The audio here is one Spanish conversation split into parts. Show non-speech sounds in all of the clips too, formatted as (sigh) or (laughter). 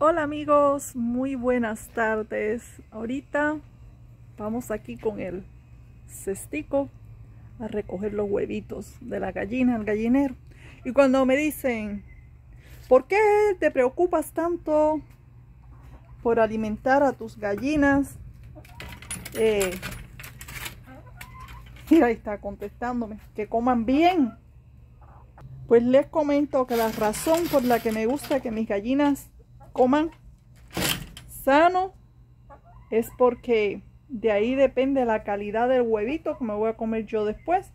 Hola amigos, muy buenas tardes. Ahorita vamos aquí con el cestico a recoger los huevitos de la gallina, el gallinero. Y cuando me dicen, ¿por qué te preocupas tanto por alimentar a tus gallinas? Eh, (laughs) y ahí está contestándome, que coman bien. Pues les comento que la razón por la que me gusta que mis gallinas coman sano es porque de ahí depende la calidad del huevito que me voy a comer yo después.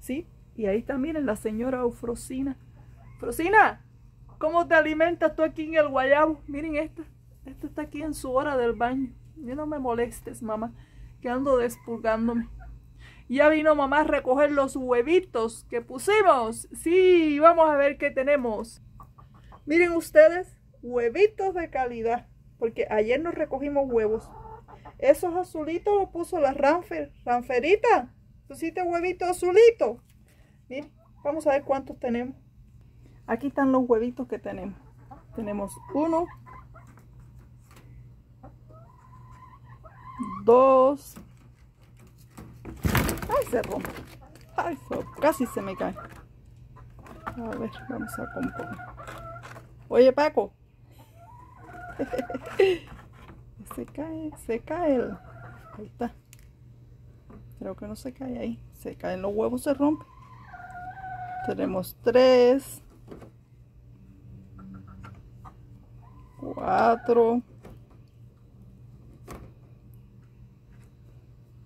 ¿Sí? Y ahí también la señora Eufrosina. Frosina, ¿cómo te alimentas tú aquí en el guayabo? Miren esta. Esta está aquí en su hora del baño. No me molestes, mamá, que ando despulgándome. Ya vino mamá a recoger los huevitos que pusimos. Sí, vamos a ver qué tenemos. Miren ustedes, huevitos de calidad. Porque ayer nos recogimos huevos. Esos azulitos los puso la Ranfer. Ranferita, pusiste huevito azulito. Miren, vamos a ver cuántos tenemos. Aquí están los huevitos que tenemos. Tenemos uno, dos. Ay, se rompe. Ay, casi se me cae. A ver, vamos a componer. Oye, Paco, (laughs) se cae, se cae el... Ahí está. Creo que no se cae ahí. Se caen los huevos, se rompe. Tenemos tres. Cuatro.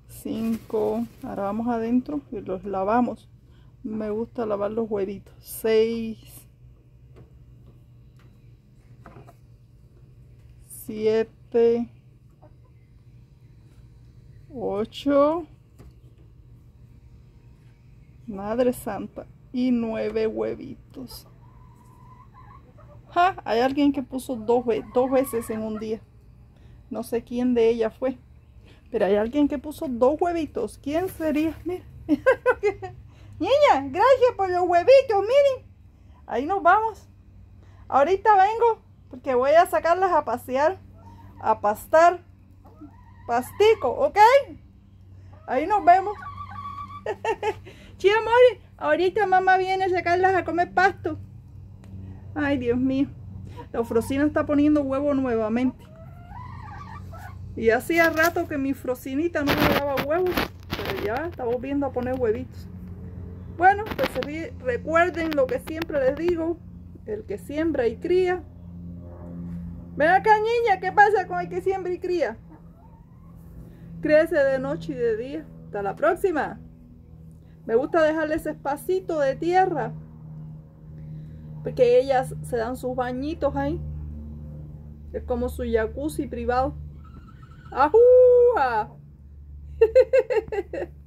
Cinco. Ahora vamos adentro y los lavamos. Me gusta lavar los huevitos. Seis. 7, 8, Madre Santa, y 9 huevitos. ¡Ja! Hay alguien que puso dos, dos veces en un día. No sé quién de ella fue. Pero hay alguien que puso dos huevitos. ¿Quién sería? Mira. (laughs) Niña, gracias por los huevitos, miren. Ahí nos vamos. Ahorita vengo porque voy a sacarlas a pasear, a pastar, pastico, ¿ok? Ahí nos vemos. (laughs) Chío, amor, ahorita mamá viene a sacarlas a comer pasto. Ay, Dios mío. La frosina está poniendo huevo nuevamente. Y hacía rato que mi frosinita no me daba huevos. Pero ya está volviendo a poner huevitos. Bueno, pues recuerden lo que siempre les digo. El que siembra y cría, Ven acá, niña, ¿qué pasa con el que siembra y cría? Crece de noche y de día. Hasta la próxima. Me gusta dejarles espacito de tierra. Porque ellas se dan sus bañitos ahí. Es como su jacuzzi privado. ¡Ajúa! (laughs)